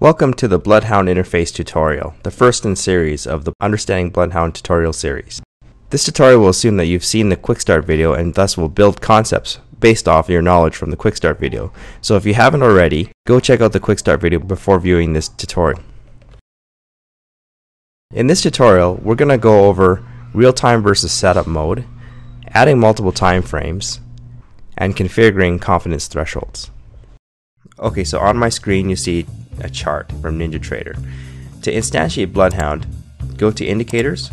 Welcome to the Bloodhound Interface tutorial, the first in series of the Understanding Bloodhound tutorial series. This tutorial will assume that you've seen the Quick Start video and thus will build concepts based off your knowledge from the Quick Start video. So if you haven't already, go check out the Quick Start video before viewing this tutorial. In this tutorial, we're going to go over real-time versus setup mode, adding multiple time frames, and configuring confidence thresholds. Okay, so on my screen you see a chart from NinjaTrader. To instantiate Bloodhound, go to Indicators,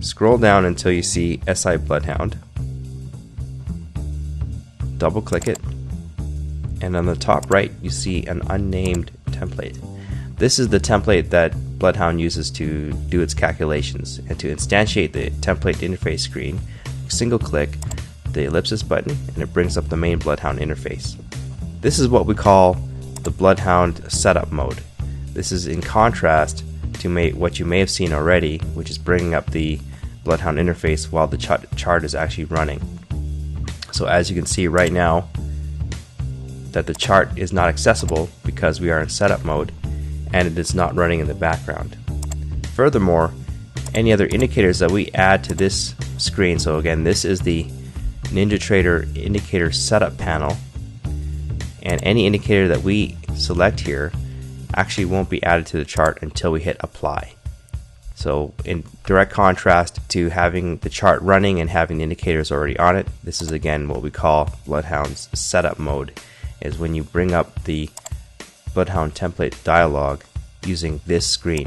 scroll down until you see SI Bloodhound, double click it, and on the top right you see an unnamed template. This is the template that Bloodhound uses to do its calculations, and to instantiate the template interface screen, single click the ellipsis button and it brings up the main Bloodhound interface. This is what we call the Bloodhound setup mode. This is in contrast to may, what you may have seen already, which is bringing up the Bloodhound interface while the ch chart is actually running. So as you can see right now, that the chart is not accessible because we are in setup mode and it is not running in the background. Furthermore, any other indicators that we add to this screen, so again, this is the NinjaTrader indicator setup panel, and any indicator that we select here actually won't be added to the chart until we hit apply. So in direct contrast to having the chart running and having the indicators already on it, this is again what we call Bloodhound's setup mode, is when you bring up the Bloodhound template dialog using this screen.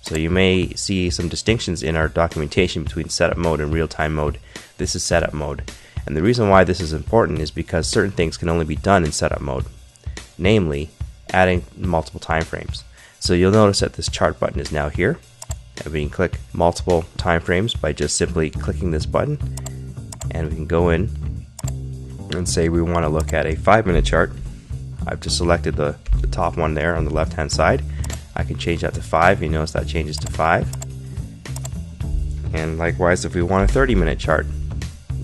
So you may see some distinctions in our documentation between setup mode and real-time mode. This is setup mode. And the reason why this is important is because certain things can only be done in setup mode, namely adding multiple timeframes. So you'll notice that this chart button is now here. And we can click multiple timeframes by just simply clicking this button. And we can go in and say we want to look at a five minute chart. I've just selected the, the top one there on the left hand side. I can change that to five. You notice that changes to five. And likewise, if we want a 30 minute chart,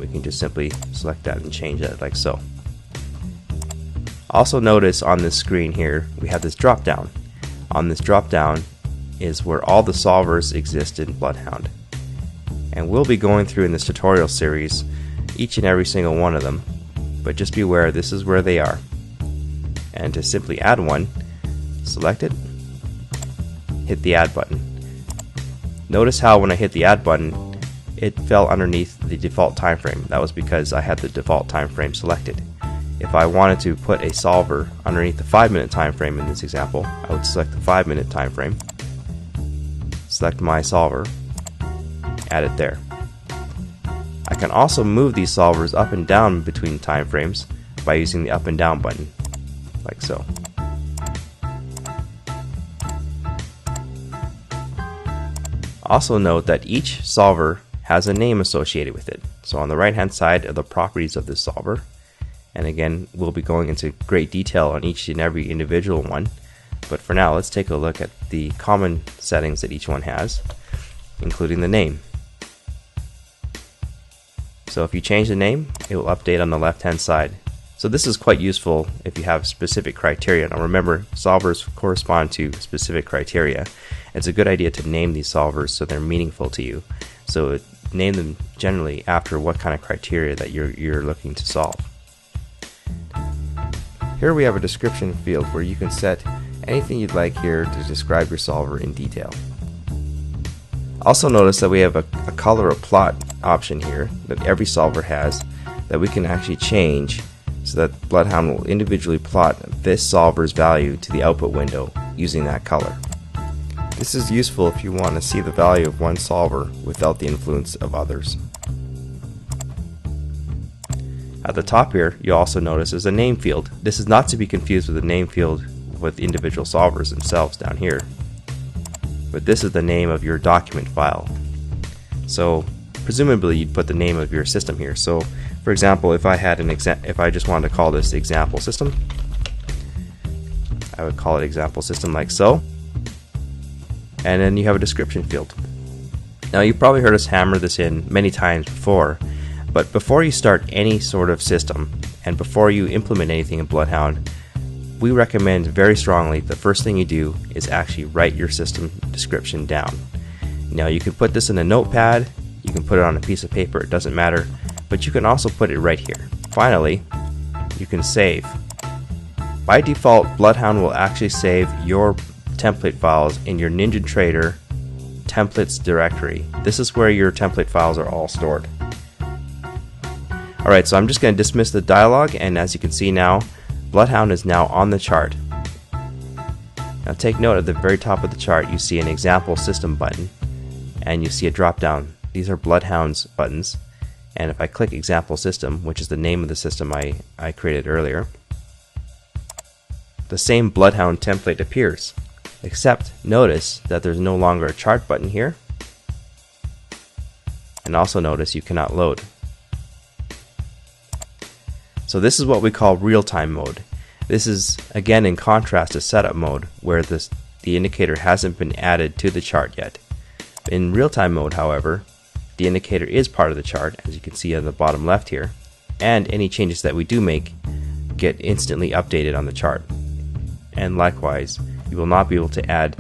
we can just simply select that and change that like so. Also notice on this screen here, we have this drop down. On this drop down is where all the solvers exist in Bloodhound. And we'll be going through in this tutorial series each and every single one of them, but just beware this is where they are. And to simply add one, select it, hit the add button. Notice how when I hit the add button, it fell underneath the default time frame. That was because I had the default time frame selected. If I wanted to put a solver underneath the 5 minute time frame in this example, I would select the 5 minute time frame, select my solver, add it there. I can also move these solvers up and down between time frames by using the up and down button, like so. Also note that each solver has a name associated with it. So on the right hand side are the properties of this solver. And again, we'll be going into great detail on each and every individual one. But for now, let's take a look at the common settings that each one has, including the name. So if you change the name, it will update on the left hand side. So this is quite useful if you have specific criteria. Now remember, solvers correspond to specific criteria. It's a good idea to name these solvers so they're meaningful to you. So name them generally after what kind of criteria that you're, you're looking to solve. Here we have a description field where you can set anything you'd like here to describe your solver in detail. Also notice that we have a, a color or plot option here that every solver has that we can actually change so that Bloodhound will individually plot this solver's value to the output window using that color. This is useful if you want to see the value of one solver without the influence of others. At the top here, you'll also notice there's a name field. This is not to be confused with the name field with individual solvers themselves down here. But this is the name of your document file. So presumably you'd put the name of your system here. So for example, if I had an exa if I just wanted to call this example system, I would call it example system like so and then you have a description field. Now, you've probably heard us hammer this in many times before, but before you start any sort of system and before you implement anything in Bloodhound, we recommend very strongly the first thing you do is actually write your system description down. Now you can put this in a notepad, you can put it on a piece of paper, it doesn't matter, but you can also put it right here. Finally, you can save. By default, Bloodhound will actually save your template files in your NinjaTrader templates directory. This is where your template files are all stored. Alright, so I'm just going to dismiss the dialog, and as you can see now, Bloodhound is now on the chart. Now take note at the very top of the chart you see an example system button and you see a drop down. These are Bloodhound's buttons and if I click example system which is the name of the system I, I created earlier the same Bloodhound template appears except notice that there's no longer a chart button here and also notice you cannot load. So this is what we call real-time mode. This is again in contrast to setup mode where this, the indicator hasn't been added to the chart yet. In real-time mode however, the indicator is part of the chart as you can see on the bottom left here and any changes that we do make get instantly updated on the chart. And likewise, you will not be able to add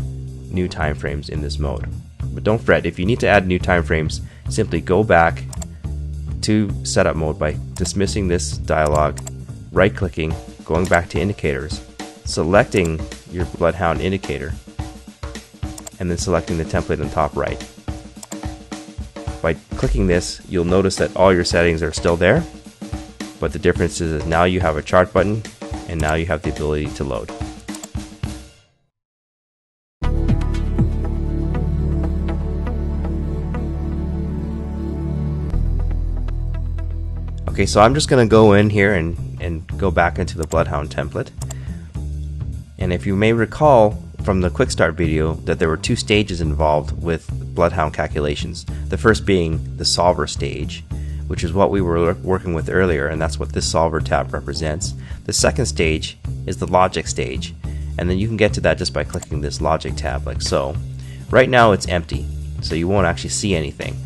new timeframes in this mode. But don't fret, if you need to add new timeframes, simply go back to setup mode by dismissing this dialog, right clicking, going back to indicators, selecting your Bloodhound indicator, and then selecting the template on top right. By clicking this, you'll notice that all your settings are still there, but the difference is now you have a chart button and now you have the ability to load. Okay, so I'm just going to go in here and, and go back into the Bloodhound template. And if you may recall from the quick start video that there were two stages involved with Bloodhound calculations. The first being the solver stage, which is what we were working with earlier, and that's what this solver tab represents. The second stage is the logic stage, and then you can get to that just by clicking this logic tab like so. Right now it's empty, so you won't actually see anything.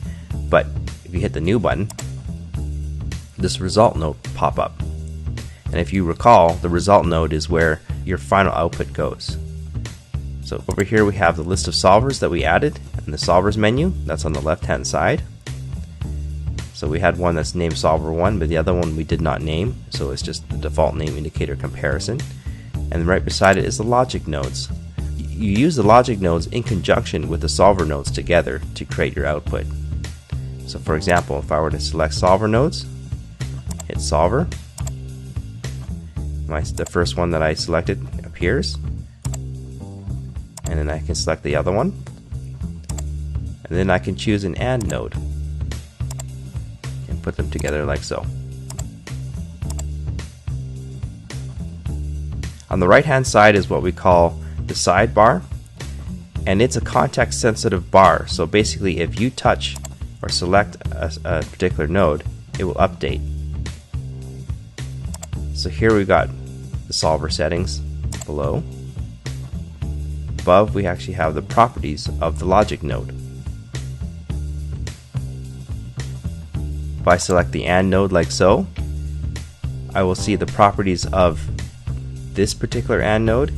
But if you hit the new button, this result node pop up. And if you recall, the result node is where your final output goes. So over here we have the list of solvers that we added in the solvers menu. That's on the left hand side. So we had one that's named solver 1, but the other one we did not name, so it's just the default name indicator comparison. And right beside it is the logic nodes. You use the logic nodes in conjunction with the solver nodes together to create your output. So for example, if I were to select solver nodes, hit solver. My, the first one that I selected appears. And then I can select the other one. And then I can choose an AND node. And put them together like so. On the right hand side is what we call the sidebar. And it's a context sensitive bar. So basically if you touch or select a, a particular node, it will update. So here we've got the solver settings below. Above we actually have the properties of the logic node. If I select the AND node like so, I will see the properties of this particular AND node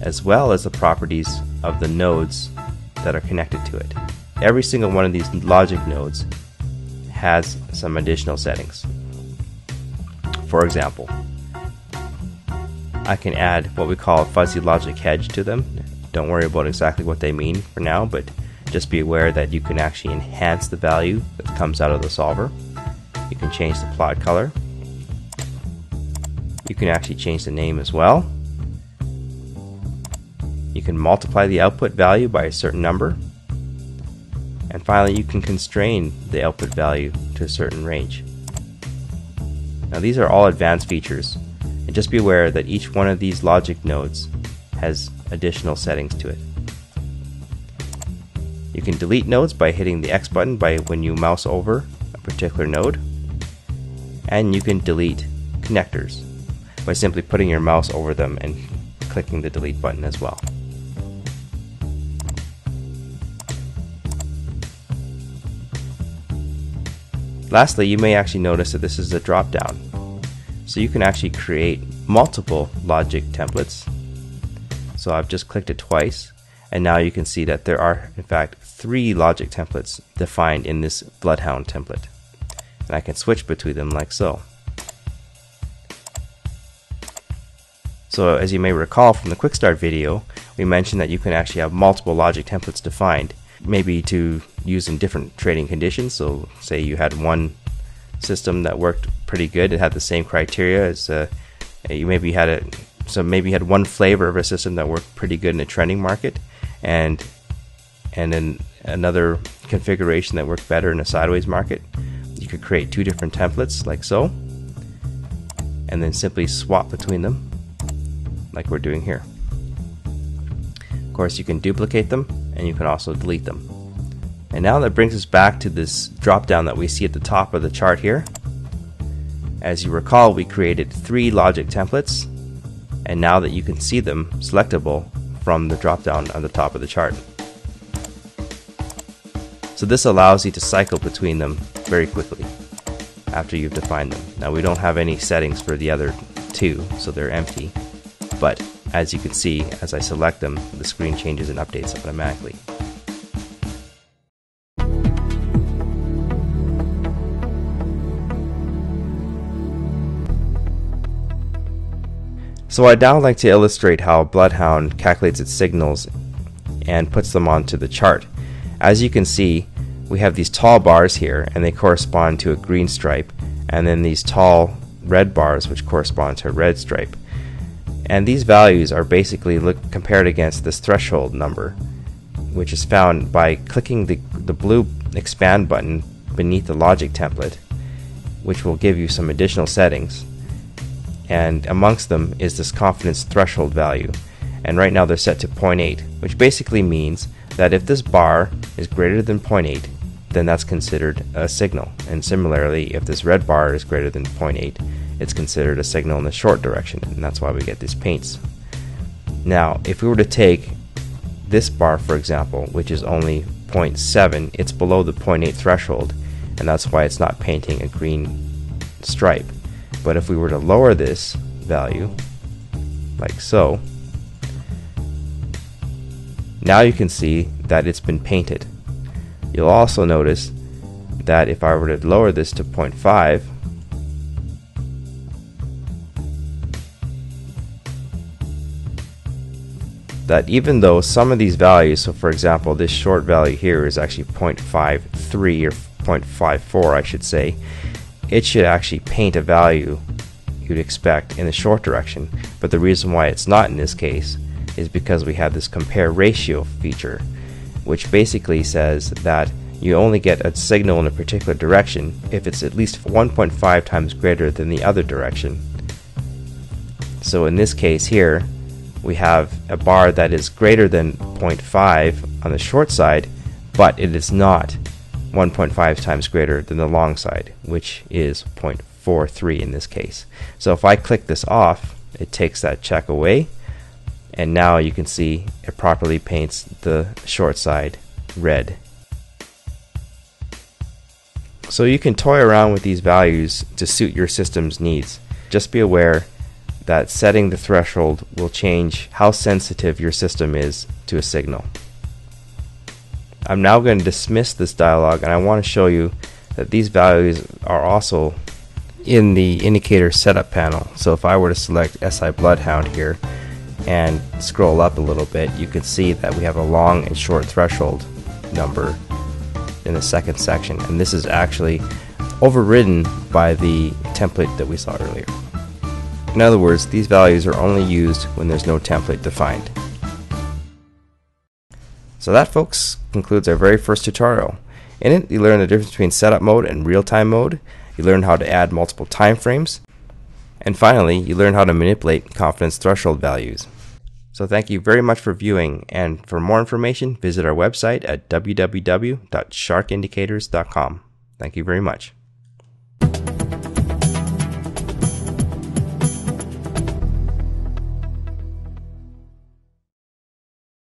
as well as the properties of the nodes that are connected to it. Every single one of these logic nodes has some additional settings. For example, I can add what we call fuzzy logic hedge to them. Don't worry about exactly what they mean for now, but just be aware that you can actually enhance the value that comes out of the solver. You can change the plot color. You can actually change the name as well. You can multiply the output value by a certain number. And finally, you can constrain the output value to a certain range. Now these are all advanced features and just be aware that each one of these logic nodes has additional settings to it. You can delete nodes by hitting the X button by when you mouse over a particular node. And you can delete connectors by simply putting your mouse over them and clicking the delete button as well. Lastly, you may actually notice that this is a drop down so you can actually create multiple logic templates. So I've just clicked it twice and now you can see that there are in fact three logic templates defined in this Bloodhound template. And I can switch between them like so. So as you may recall from the quick start video, we mentioned that you can actually have multiple logic templates defined, maybe to use in different trading conditions. So say you had one system that worked pretty good, it had the same criteria as uh, you maybe had a so maybe you had one flavor of a system that worked pretty good in a trending market, and and then another configuration that worked better in a sideways market. You could create two different templates like so, and then simply swap between them like we're doing here. Of course, you can duplicate them and you can also delete them. And now that brings us back to this drop down that we see at the top of the chart here. As you recall, we created three logic templates, and now that you can see them selectable from the drop down on the top of the chart. So this allows you to cycle between them very quickly after you've defined them. Now we don't have any settings for the other two, so they're empty but as you can see, as I select them, the screen changes and updates automatically. So I'd now like to illustrate how Bloodhound calculates its signals and puts them onto the chart. As you can see, we have these tall bars here and they correspond to a green stripe and then these tall red bars which correspond to a red stripe. And these values are basically look, compared against this threshold number, which is found by clicking the, the blue expand button beneath the logic template, which will give you some additional settings. And amongst them is this confidence threshold value. And right now they're set to 0.8, which basically means that if this bar is greater than 0.8, then that's considered a signal. And similarly, if this red bar is greater than 0.8, it's considered a signal in the short direction, and that's why we get these paints. Now, if we were to take this bar, for example, which is only 0.7, it's below the 0.8 threshold, and that's why it's not painting a green stripe. But if we were to lower this value, like so, now you can see that it's been painted. You'll also notice that if I were to lower this to 0.5, that even though some of these values, so for example, this short value here is actually 0.53 or 0.54, I should say, it should actually paint a value you'd expect in the short direction. But the reason why it's not in this case is because we have this compare ratio feature, which basically says that you only get a signal in a particular direction if it's at least 1.5 times greater than the other direction. So in this case here, we have a bar that is greater than 0.5 on the short side, but it is not 1.5 times greater than the long side, which is 0.43 in this case. So if I click this off, it takes that check away, and now you can see it properly paints the short side red. So you can toy around with these values to suit your system's needs. Just be aware that setting the threshold will change how sensitive your system is to a signal. I'm now going to dismiss this dialog and I want to show you that these values are also in the indicator setup panel. So if I were to select SI Bloodhound here and scroll up a little bit, you can see that we have a long and short threshold number in the second section. And this is actually overridden by the template that we saw earlier. In other words, these values are only used when there's no template defined. So that, folks, concludes our very first tutorial. In it, you learn the difference between setup mode and real-time mode. You learn how to add multiple time frames. And finally, you learn how to manipulate confidence threshold values. So thank you very much for viewing, and for more information, visit our website at www.sharkindicators.com. Thank you very much.